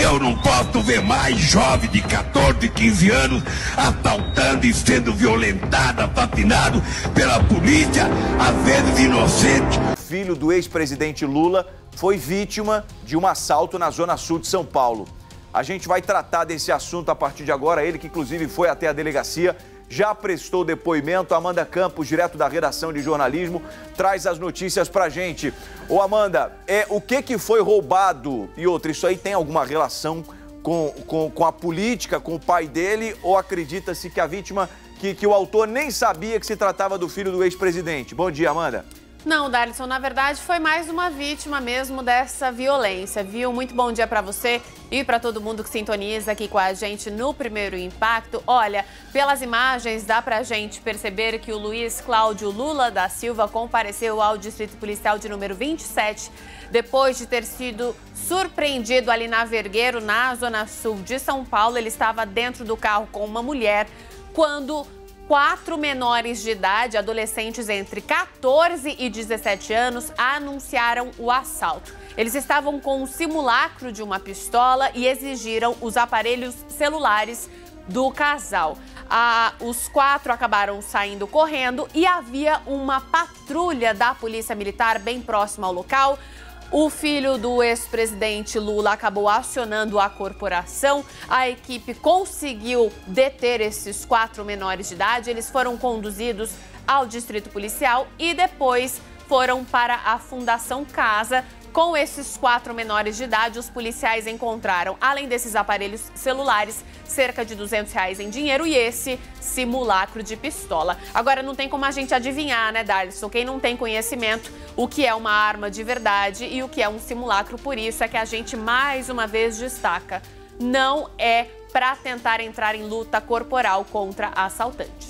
Eu não posso ver mais jovem de 14, 15 anos assaltando e sendo violentado, assassinado pela polícia, às vezes inocente. Filho do ex-presidente Lula foi vítima de um assalto na zona sul de São Paulo. A gente vai tratar desse assunto a partir de agora. Ele que inclusive foi até a delegacia já prestou depoimento. Amanda Campos, direto da redação de jornalismo, traz as notícias pra gente. Ô Amanda, é, o que, que foi roubado? E outra, isso aí tem alguma relação com, com, com a política, com o pai dele? Ou acredita-se que a vítima, que, que o autor nem sabia que se tratava do filho do ex-presidente? Bom dia, Amanda. Não, Darlison, na verdade foi mais uma vítima mesmo dessa violência, viu? Muito bom dia para você e para todo mundo que sintoniza aqui com a gente no Primeiro Impacto. Olha, pelas imagens dá pra gente perceber que o Luiz Cláudio Lula da Silva compareceu ao Distrito Policial de número 27 depois de ter sido surpreendido ali na Vergueiro, na zona sul de São Paulo. Ele estava dentro do carro com uma mulher quando quatro menores de idade, adolescentes entre 14 e 17 anos, anunciaram o assalto. Eles estavam com um simulacro de uma pistola e exigiram os aparelhos celulares do casal. Ah, os quatro acabaram saindo correndo e havia uma patrulha da Polícia Militar bem próxima ao local. O filho do ex-presidente Lula acabou acionando a corporação. A equipe conseguiu deter esses quatro menores de idade. Eles foram conduzidos ao distrito policial e depois foram para a Fundação Casa, com esses quatro menores de idade, os policiais encontraram, além desses aparelhos celulares, cerca de 200 reais em dinheiro e esse simulacro de pistola. Agora, não tem como a gente adivinhar, né, Darlison? Quem não tem conhecimento, o que é uma arma de verdade e o que é um simulacro. Por isso é que a gente mais uma vez destaca: não é para tentar entrar em luta corporal contra assaltantes.